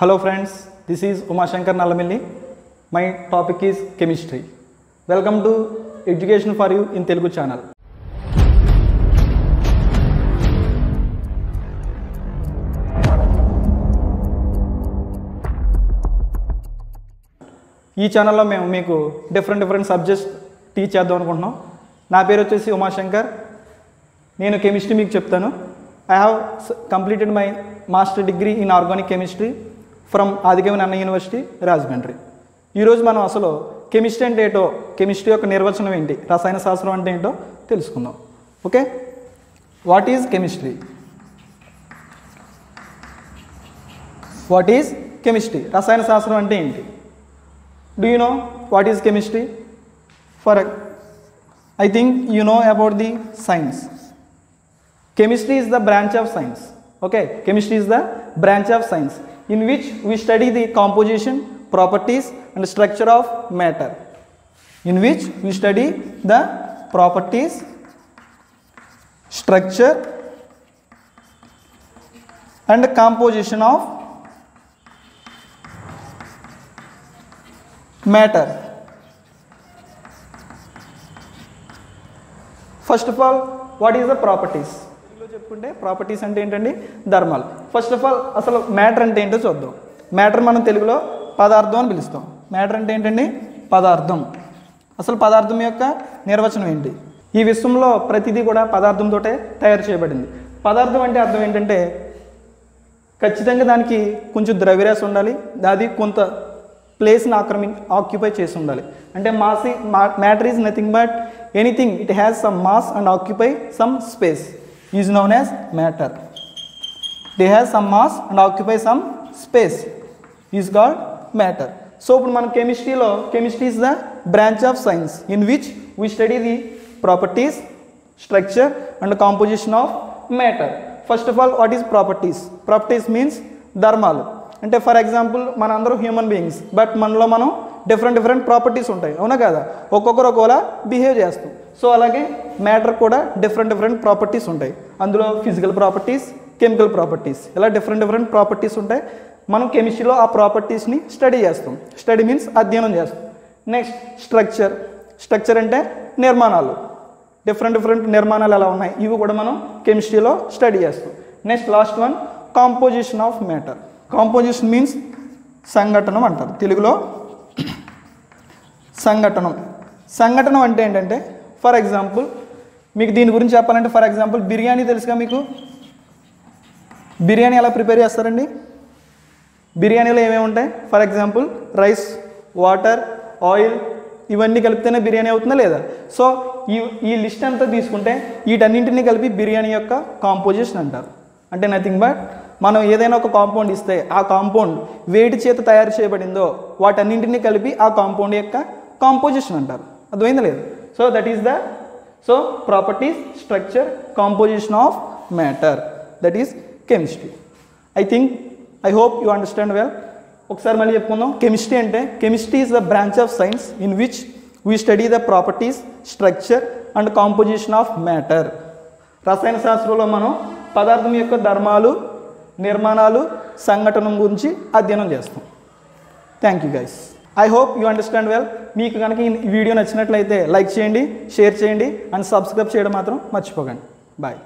Hello friends this is Umashankar Nallamilli my topic is chemistry welcome to education for you in Telugu channel ఈ ఛానల్లో మేము మీకు different different subjects teach చేద్దాం అనుకుంటున్నాం. నా పేరు వచ్చేసి ఉమాశంకర్ నేను కెమిస్ట్రీ మీకు చెప్తాను. I have completed my master degree in organic chemistry from ఆదికవిని అన్న యూనివర్సిటీ రాజమండ్రి ఈరోజు మనం అసలు కెమిస్ట్రీ అంటే ఏంటో కెమిస్ట్రీ యొక్క నిర్వచనం ఏంటి రసాయన శాస్త్రం అంటే ఏంటో తెలుసుకుందాం. Okay what is chemistry what is chemistry రసాయన శాస్త్రం అంటే ఏంటి? Do you know what is chemistry for I think you know about the science chemistry is the branch of science okay chemistry is the branch of science in which we study the composition, properties and structure of matter. In which we study the properties, structure and composition of matter. First of all, what is the properties? చెప్పుకుంటే properties అంటే ఏంటండి? ధర్మాలు. First of all అసలు matter అంటే ఏంటో చూద్దాం. Matter మనం తెలుగులో పదార్థం అని పిలుస్తాం. మ్యాటర్ అంటే ఏంటండి? పదార్థం. అసలు పదార్థం యొక్క నిర్వచనం ఏంటి? ఈ విశ్వంలో ప్రతిదీ కూడా పదార్థంతో తయారు చేయబడింది. పదార్థం అంటే అర్థం ఏంటంటే ఖచ్చితంగా దానికి కొంచెం ద్రవ్యరాశి ఉండాలి అది కొంత ప్లేస్ని ఆక్రమి ఆక్యుపై చేసి ఉండాలి. అంటే mass matter is nothing but anything it has some mass and occupy some space. Is known as matter they has some mass and occupy some space is called matter so ఇప్పుడు మన కెమిస్ట్రీలో chemistry is the branch of science in which we study the properties structure and composition of matter first of all what is properties properties means ధర్మాలు అంటే for example మన అందరూ human beings but మనలో మనం different different properties ఉంటాయి. అవునా కదా? ఒక్కొక్కరు ఒకలా బిహేవ్ చేస్తాం. సో అలాగే మ్యాటర్ కూడా డిఫరెంట్ డిఫరెంట్ ప్రాపర్టీస్ ఉంటాయి. అందులో ఫిజికల్ ప్రాపర్టీస్ కెమికల్ ప్రాపర్టీస్ ఇలా డిఫరెంట్ డిఫరెంట్ ప్రాపర్టీస్ ఉంటాయి. మనం కెమిస్ట్రీలో ఆ ప్రాపర్టీస్ని స్టడీ చేస్తాం. స్టడీ మీన్స్ అధ్యయనం చేస్తాం. నెక్స్ట్ స్ట్రక్చర్ స్ట్రక్చర్ అంటే నిర్మాణాలు. డిఫరెంట్ డిఫరెంట్ నిర్మాణాలు ఎలా ఉన్నాయి? ఇవి కూడా మనం కెమిస్ట్రీలో స్టడీ చేస్తాం. Next last one composition of matter composition means సంఘటనం అంటారు. తెలుగులో సంఘటనం. సంఘటనం అంటే ఏంటంటే ఫర్ ఎగ్జాంపుల్ మీకు దీని గురించి చెప్పాలంటే ఫర్ ఎగ్జాంపుల్ బిర్యానీ తెలుసుగా మీకు? బిర్యానీ ఎలా ప్రిపేర్ చేస్తారండి? బిర్యానీలో ఏమేమి ఉంటాయి? For example rice water oil ఇవన్నీ కలిపితేనే బిర్యానీ అవుతుందా లేదా? సో ఈ ఈ లిస్ట్ అంతా తీసుకుంటే వీటన్నింటినీ కలిపి బిర్యానీ యొక్క కాంపోజిషన్ అంటారు. అంటే నథింగ్ బట్ మనం ఏదైనా ఒక కాంపౌండ్ ఇస్తే ఆ కాంపౌండ్ వేటి చేత తయారు చేయబడిందో వాటన్నింటినీ కలిపి ఆ కాంపౌండ్ యొక్క కాంపోజిషన్ అంటారు. అర్థమైందా లేదు? So that is the so properties structure composition of matter that is chemistry I think I hope you understand well ఒకసారి మళ్ళీ చెప్పుకుందాం. కెమిస్ట్రీ అంటే chemistry is the branch of science in which we study the properties structure and composition of matter రసాయన శాస్త్రంలో మనం పదార్థం యొక్క ధర్మాలు నిర్మాణాలు సంఘటన గురించి అధ్యయనం చేస్తాం. Thank you guys I hope you understand well మీకు కనుక ఈ వీడియో నచ్చినట్లయితే లైక్ చేయండి షేర్ చేయండి అండ్ సబ్స్క్రైబ్ చేయడం మాత్రం మర్చిపోకండి. బాయ్